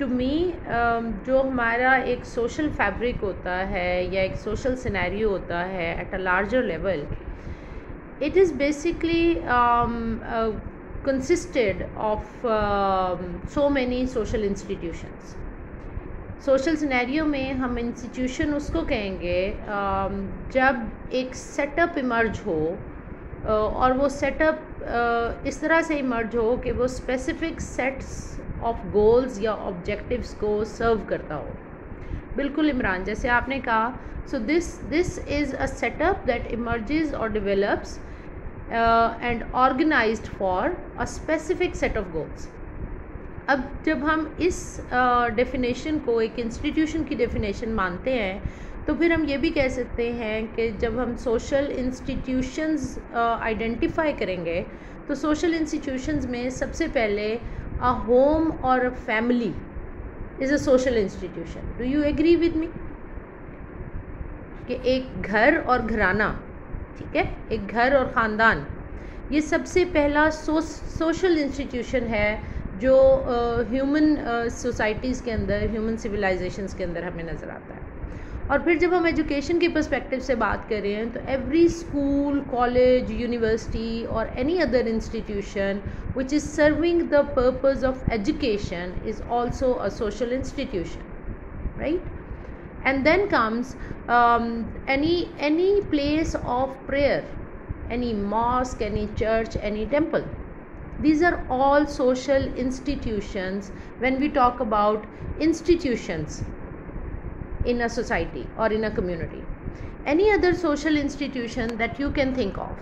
To me जो हमारा एक सोशल फैब्रिक होता है या एक सोशल सिनेरियो होता है at a larger level it is basically um, of uh, so many social institutions. Social scenario में हम इंस्टीट्यूशन उसको कहेंगे um, जब एक सेटअप इमर्ज हो और वो सेटअप इस तरह से इमर्ज हो कि वो स्पेसिफिक सेट्स ऑफ़ गोल्स या ऑब्जेक्टिव्स को सर्व करता हो। बिल्कुल इमरान जैसे आपने कहा so this this is a setup that emerges और develops and organise for a specific set of goals अब जब हम इस डेफिनेशन uh, को एक इंस्टीट्यूशन की डेफिनेशन मानते हैं तो फिर हम ये भी कह सकते हैं कि जब हम सोशल इंस्टीट्यूशंस आइडेंटिफाई करेंगे तो सोशल इंस्टीट्यूशंस में सबसे पहले अ होम और a family is a social institution do you agree with me कि एक घर और घराना ठीक है? एक घर और ख़ानदान ये सबसे पहला सोशल इंस्टीट्यूशन है जो ह्यूमन uh, सोसाइटीज़ uh, के अंदर ह्यूमन सिविलाइजेशंस के अंदर हमें नज़र आता है। और फिर जब हम एजुकेशन के परस्पेक्टिव से बात कर रहे हैं तो एवरी स्कूल कॉलेज यूनिवर्सिटी और any other institution which is serving the purpose of education is also a social institution right and then comes any any place of prayer any mosque any church any temple these are all social institutions when we talk about institutions in a society or in a community. Any other social institution that you can think of